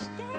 Yeah.